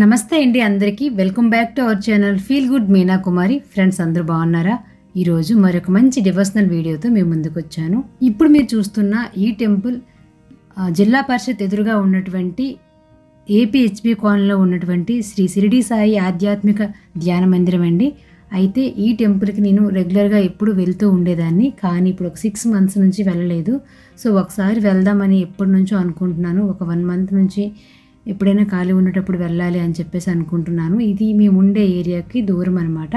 నమస్తే అండి అందరికీ. Welcome back to our channel feel good Meena Kumari friends అందరూ బాగున్నారా? ఈరోజు మరొక మంచి డివోషనల్ వీడియోతో మేము ముందుకు వచ్చాను. ఇప్పుడు మీరు చూస్తున్న ఈ టెంపుల్ జిల్లా పరిషత్ ఎదురుగా ఉన్నటువంటి ఏపీహెచ్బి కాలనీలో ఉన్నటువంటి శ్రీ సిరిడి సాయి ఆధ్యాత్మిక ధ్యాన మందిరం అండి. అయితే ఈ టెంపుల్కి నేను రెగ్యులర్గా ఎప్పుడు వెళ్తూ ఉండేదాన్ని కానీ ఇప్పుడు ఒక సిక్స్ మంత్స్ నుంచి వెళ్ళలేదు. సో ఒకసారి వెళ్దామని ఎప్పటి నుంచో అనుకుంటున్నాను. ఒక వన్ మంత్ నుంచి ఎప్పుడైనా ఖాళీ ఉండేటప్పుడు వెళ్ళాలి అని చెప్పేసి అనుకుంటున్నాను. ఇది మేము ఉండే ఏరియాకి దూరం అనమాట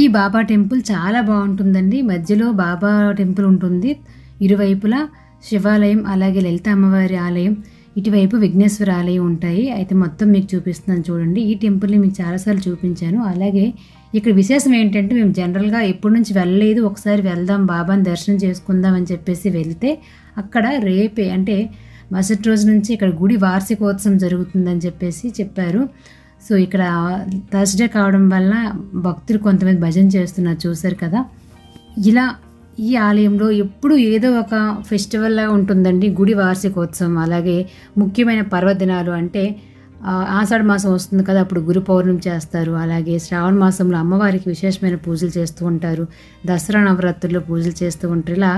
ఈ బాబా టెంపుల్ చాలా బాగుంటుందండి. మధ్యలో బాబా టెంపుల్ ఉంటుంది. ఇరువైపులా శివాలయం అలాగే లలిత అమ్మవారి ఆలయం ఇటువైపు విఘ్నేశ్వర ఆలయం ఉంటాయి. అయితే మొత్తం మీకు చూపిస్తున్నాను చూడండి. ఈ టెంపుల్ని మీకు చాలాసార్లు చూపించాను. అలాగే ఇక్కడ విశేషం ఏంటంటే మేము జనరల్గా ఎప్పటి నుంచి వెళ్ళలేదు. ఒకసారి వెళ్దాం బాబాని దర్శనం చేసుకుందాం అని చెప్పేసి వెళ్తే అక్కడ రేపే అంటే మరుసటి రోజు నుంచి ఇక్కడ గుడి వార్షికోత్సవం జరుగుతుందని చెప్పేసి చెప్పారు. సో ఇక్కడ థర్స్డే కావడం వల్ల భక్తులు కొంతమంది భజన చేస్తున్నారు చూశారు కదా. ఇలా ఈ ఆలయంలో ఎప్పుడు ఏదో ఒక ఫెస్టివల్లా ఉంటుందండి గుడి వార్షికోత్సవం. అలాగే ముఖ్యమైన పర్వదినాలు అంటే ఆషాఢ మాసం వస్తుంది కదా అప్పుడు గురు పౌర్ణమి చేస్తారు. అలాగే శ్రావణ మాసంలో అమ్మవారికి విశేషమైన పూజలు చేస్తూ ఉంటారు. దసరా నవరాత్రుల్లో పూజలు చేస్తూ ఉంటారు. ఇలా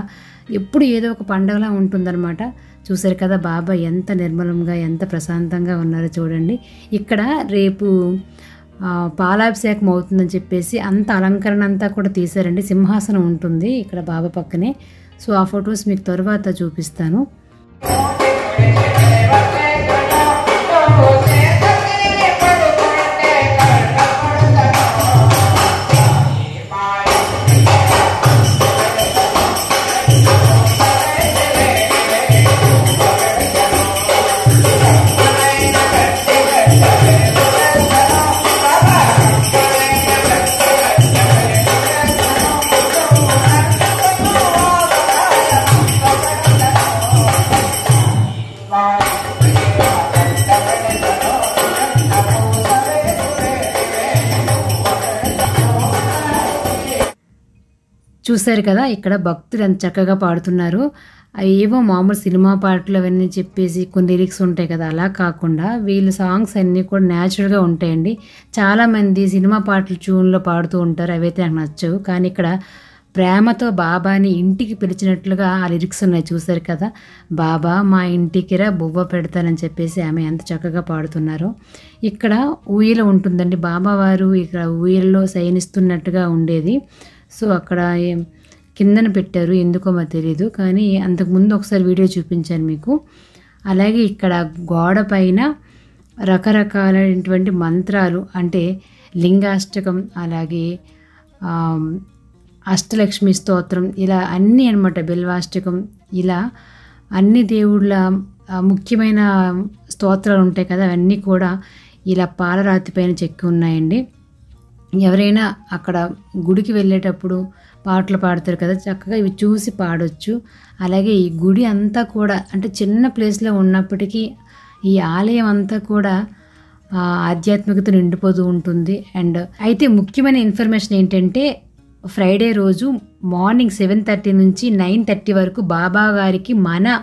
ఎప్పుడు ఏదో ఒక పండగలా ఉంటుందన్నమాట. చూసారు కదా బాబా ఎంత నిర్మలంగా ఎంత ప్రశాంతంగా ఉన్నారో చూడండి. ఇక్కడ రేపు పాలాభిషేకం అవుతుందని చెప్పేసి అంత అలంకరణ అంతా కూడా తీశారండి. సింహాసనం ఉంటుంది ఇక్కడ బాబా పక్కనే. సో ఆ ఫొటోస్ మీకు తర్వాత చూపిస్తాను. చూశారు కదా ఇక్కడ భక్తులు ఎంత చక్కగా పాడుతున్నారు. అవి ఏవో మామూలు సినిమా పాటలు అవన్నీ చెప్పేసి కొన్ని లిరిక్స్ ఉంటాయి కదా అలా కాకుండా వీళ్ళ సాంగ్స్ అన్నీ కూడా న్యాచురల్గా ఉంటాయండి. చాలామంది సినిమా పాటలు ట్యూన్లో పాడుతూ ఉంటారు అవైతే నాకు నచ్చవు. కానీ ఇక్కడ ప్రేమతో బాబాని ఇంటికి పిలిచినట్లుగా ఆ లిరిక్స్ ఉన్నాయి చూశారు కదా. బాబా మా ఇంటికి రా బువ్వ పెడతానని చెప్పేసి ఆమె ఎంత చక్కగా పాడుతున్నారు. ఇక్కడ ఊయల ఉంటుందండి బాబా వారు ఇక్కడ ఊయల్లో శయనిస్తున్నట్టుగా ఉండేది. సో అక్కడ కిందన పెట్టారు ఎందుకో మరి తెలియదు కానీ అంతకుముందు ఒకసారి వీడియో చూపించాను మీకు. అలాగే ఇక్కడ గోడ పైన రకరకాలైనటువంటి మంత్రాలు అంటే లింగాష్టకం అలాగే అష్టలక్ష్మి స్తోత్రం ఇలా అన్నీ అనమాట బిల్వాష్టకం ఇలా అన్ని దేవుళ్ళ ముఖ్యమైన స్తోత్రాలు ఉంటాయి కదా అవన్నీ కూడా ఇలా పాలరాతి పైన చెక్కి ఉన్నాయండి. ఎవరైనా అక్కడ గుడికి వెళ్ళేటప్పుడు పాటలు పాడతారు కదా చక్కగా ఇవి చూసి పాడొచ్చు. అలాగే ఈ గుడి అంతా కూడా అంటే చిన్న ప్లేస్లో ఉన్నప్పటికీ ఈ ఆలయం అంతా కూడా ఆధ్యాత్మికత నిండిపోతూ ఉంటుంది. అండ్ అయితే ముఖ్యమైన ఇన్ఫర్మేషన్ ఏంటంటే ఫ్రైడే రోజు మార్నింగ్ సెవెన్ థర్టీ నుంచి నైన్ థర్టీ వరకు బాబా గారికి మన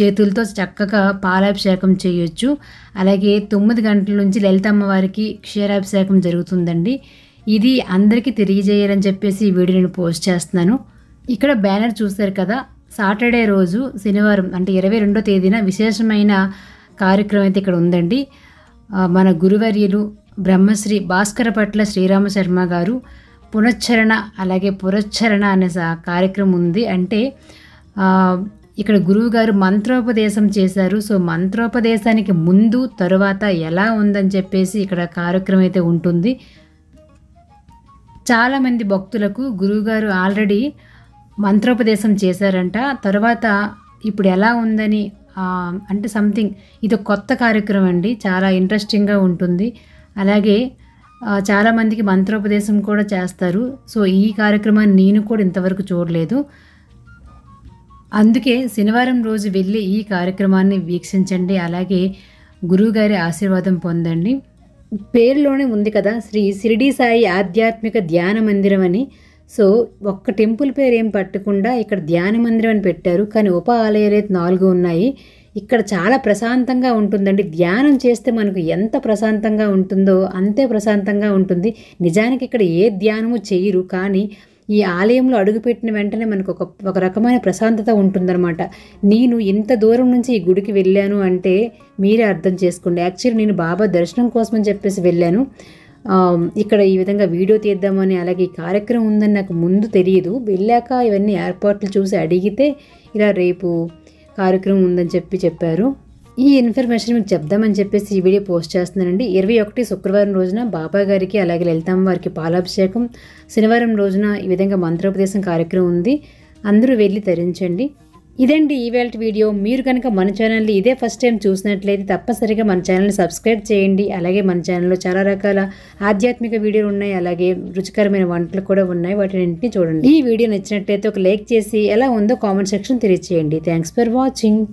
చేతులతో చక్కగా పాలాభిషేకం చేయొచ్చు. అలాగే తొమ్మిది గంటల నుంచి లలితమ్మ వారికి క్షీరాభిషేకం జరుగుతుందండి. ఇది అందరికీ తెలియజేయాలని చెప్పేసి ఈ వీడియో నేను పోస్ట్ చేస్తున్నాను. ఇక్కడ బ్యానర్ చూశారు కదా సాటర్డే రోజు శనివారం అంటే ఇరవై రెండో తేదీన విశేషమైన కార్యక్రమం అయితే ఇక్కడ ఉందండి. మన గురువర్యులు బ్రహ్మశ్రీ భాస్కర పట్ల శ్రీరామ శర్మ గారు పునశ్చరణ అలాగే పురశ్చరణ అనే సా- కార్యక్రమం ఉంది. అంటే ఇక్కడ గురువు గారు మంత్రోపదేశం చేశారు. సో మంత్రోపదేశానికి ముందు తరువాత ఎలా ఉందని చెప్పేసి ఇక్కడ కార్యక్రమం అయితే ఉంటుంది. చాలామంది భక్తులకు గురువుగారు ఆల్రెడీ మంత్రోపదేశం చేశారంట. తర్వాత ఇప్పుడు ఎలా ఉందని అంటే సంథింగ్ ఇది కొత్త కార్యక్రమం అండి. చాలా ఇంట్రెస్టింగ్గా ఉంటుంది. అలాగే చాలామందికి మంత్రోపదేశం కూడా చేస్తారు. సో ఈ కార్యక్రమాన్ని నేను కూడా ఇంతవరకు చూడలేదు. అందుకే శనివారం రోజు వెళ్ళి ఈ కార్యక్రమాన్ని వీక్షించండి. అలాగే గురువుగారి ఆశీర్వాదం పొందండి. పేరులోనే ఉంది కదా శ్రీ షిరిడి సాయి ఆధ్యాత్మిక ధ్యాన మందిరం అని. సో ఒక్క టెంపుల్ పేరు ఏం పట్టకుండా ఇక్కడ ధ్యాన మందిరం అని పెట్టారు. కానీ ఉప ఆలయాలు అయితే నాలుగు ఉన్నాయి. ఇక్కడ చాలా ప్రశాంతంగా ఉంటుందండి. ధ్యానం చేస్తే మనకు ఎంత ప్రశాంతంగా ఉంటుందో అంతే ప్రశాంతంగా ఉంటుంది. నిజానికి ఇక్కడ ఏ ధ్యానము చేయరు. కానీ ఈ ఆలయంలో అడుగుపెట్టిన వెంటనే మనకు ఒక ఒక రకమైన ప్రశాంతత ఉంటుందన్నమాట. నేను ఇంత దూరం నుంచి ఈ గుడికి వెళ్ళాను అంటే మీరే అర్థం చేసుకోండి. యాక్చువల్లీ నేను బాబా దర్శనం కోసం అని చెప్పేసి వెళ్ళాను. ఇక్కడ ఈ విధంగా వీడియో తీద్దామని అలాగే ఈ కార్యక్రమం ఉందని నాకు ముందు తెలియదు. వెళ్ళాక ఇవన్నీ ఏర్పాట్లు చూసి అడిగితే ఇలా రేపు కార్యక్రమం ఉందని చెప్పి చెప్పారు. ఈ ఇన్ఫర్మేషన్ మీకు చెప్దామని చెప్పేసి ఈ వీడియో పోస్ట్ చేస్తున్నానండి. ఇరవై ఒకటి శుక్రవారం రోజున బాబా గారికి అలాగే లలితమ్మ వారికి పాలాభిషేకం. శనివారం రోజున ఈ విధంగా మంత్రోపదేశం కార్యక్రమం ఉంది. అందరూ వెళ్ళి తరించండి ఇదండి ఈవేళ వీడియో. మీరు కనుక మన ఛానల్ని ఇదే ఫస్ట్ టైం చూసినట్లయితే తప్పనిసరిగా మన ఛానల్ని సబ్స్క్రైబ్ చేయండి. అలాగే మన ఛానల్లో చాలా రకాల ఆధ్యాత్మిక వీడియోలు ఉన్నాయి. అలాగే రుచికరమైన వంటలు కూడా ఉన్నాయి. వాటిని చూడండి. ఈ వీడియో నచ్చినట్లయితే ఒక లైక్ చేసి ఎలా ఉందో కామెంట్ సెక్షన్ తెలియచేయండి. Thanks for watching